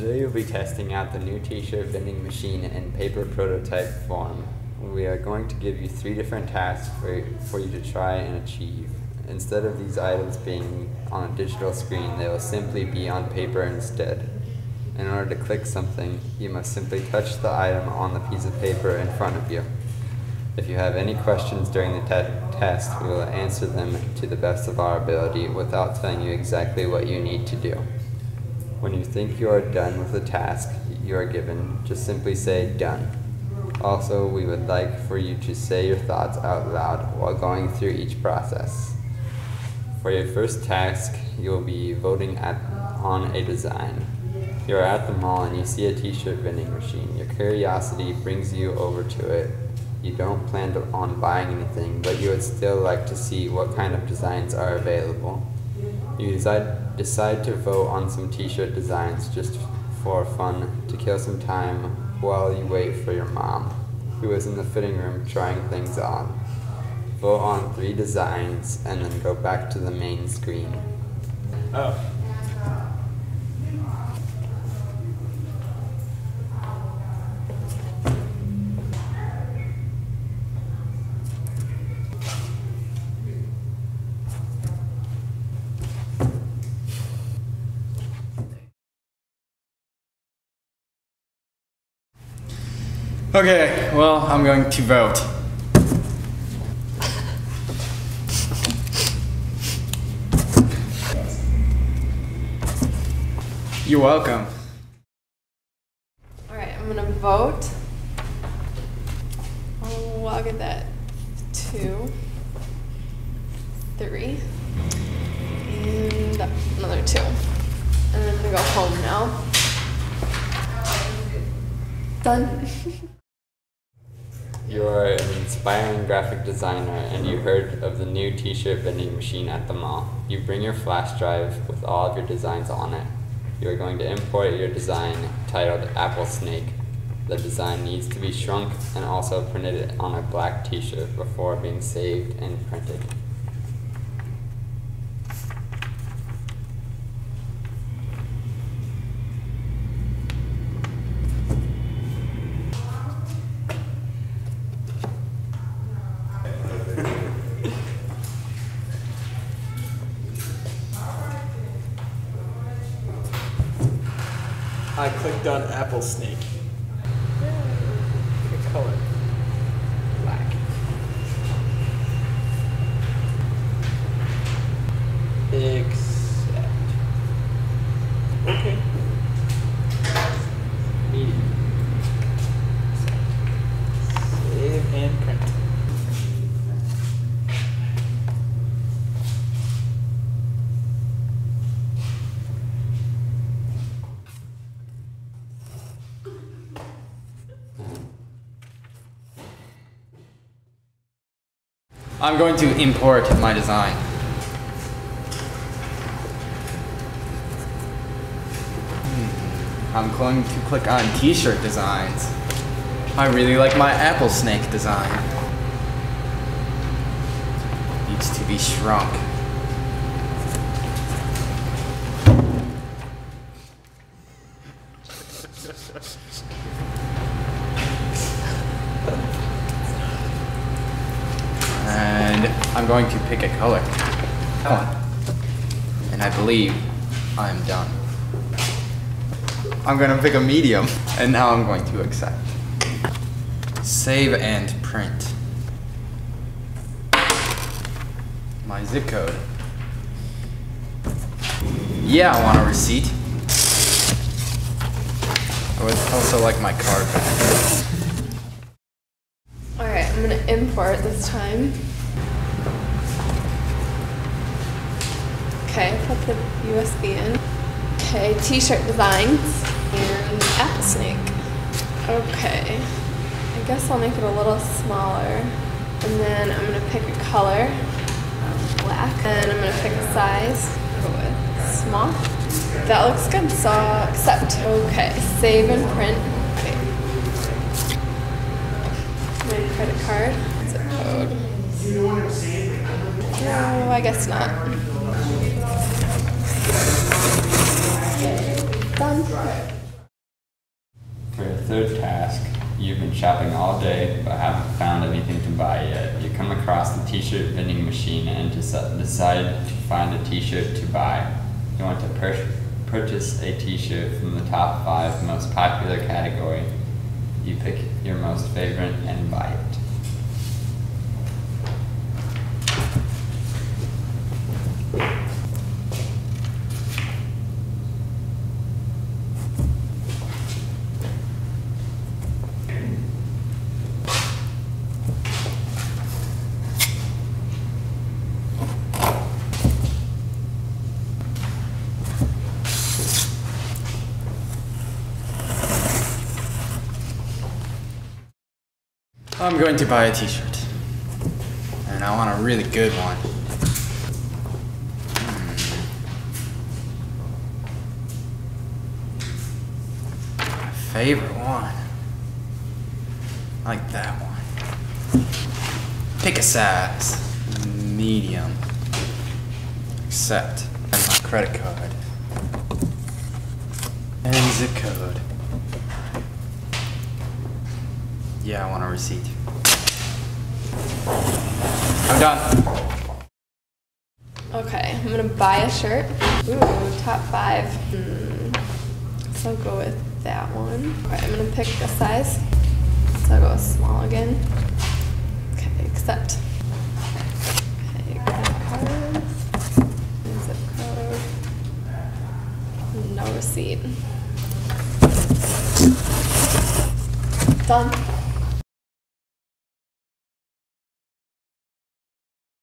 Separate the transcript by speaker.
Speaker 1: Today we'll be testing out the new t-shirt vending machine in paper prototype form. We are going to give you three different tasks for, for you to try and achieve. Instead of these items being on a digital screen, they will simply be on paper instead. In order to click something, you must simply touch the item on the piece of paper in front of you. If you have any questions during the te test, we will answer them to the best of our ability without telling you exactly what you need to do. When you think you are done with the task you are given, just simply say done. Also, we would like for you to say your thoughts out loud while going through each process. For your first task, you will be voting at, on a design. You are at the mall and you see a t-shirt vending machine. Your curiosity brings you over to it. You don't plan to, on buying anything, but you would still like to see what kind of designs are available. You decide, decide to vote on some t-shirt designs just for fun to kill some time while you wait for your mom, who is in the fitting room trying things on. Vote on three designs and then go back to the main screen.
Speaker 2: Oh. Okay, well, I'm going to vote. You're welcome.
Speaker 3: All right, I'm gonna vote. Oh, I'll get that two, three, and another two. And then I'm gonna go home now. Done.
Speaker 1: You are an inspiring graphic designer and you heard of the new t-shirt vending machine at the mall. You bring your flash drive with all of your designs on it. You are going to import your design titled Apple Snake. The design needs to be shrunk and also printed on a black t-shirt before being saved and printed.
Speaker 2: I clicked on Apple Snake. Pick color. Black. Accept. Okay. Medium. Save and print. I'm going to import my design. Hmm. I'm going to click on t-shirt designs. I really like my apple snake design. Needs to be shrunk. And I'm going to pick a color. That one. And I believe I'm done. I'm gonna pick a medium. And now I'm going to accept. Save and print. My zip code. Yeah, I want a receipt. I would also like my card back.
Speaker 3: All right, I'm gonna import this time. Okay, put the USB in. Okay, t-shirt designs and apple snake. Okay, I guess I'll make it a little smaller. And then I'm gonna pick a color, um, black. And I'm gonna pick a size, go with small. That looks good, so accept. Okay, save and print. Okay. My credit card. Zip code. No, I guess not. Done.
Speaker 1: third task, you've been shopping all day but haven't found anything to buy yet. You come across the t-shirt vending machine and decide to find a t-shirt to buy. You want to pur- purchase a t-shirt from the top five most popular category. You pick your most favorite and buy it.
Speaker 2: I'm going to buy a t-shirt. And I want a really good one. Hmm. My favorite one. I like that one. Pick a size. Medium. Accept. And my credit card. And zip code. Yeah, I want a receipt. I'm done.
Speaker 3: Okay, I'm gonna buy a shirt. Ooh, top five. Hmm. So I'll go with that one. Okay, I'm gonna pick the size. So I'll go with small again. Okay, accept. Okay, credit card. Zip code. No receipt. Done.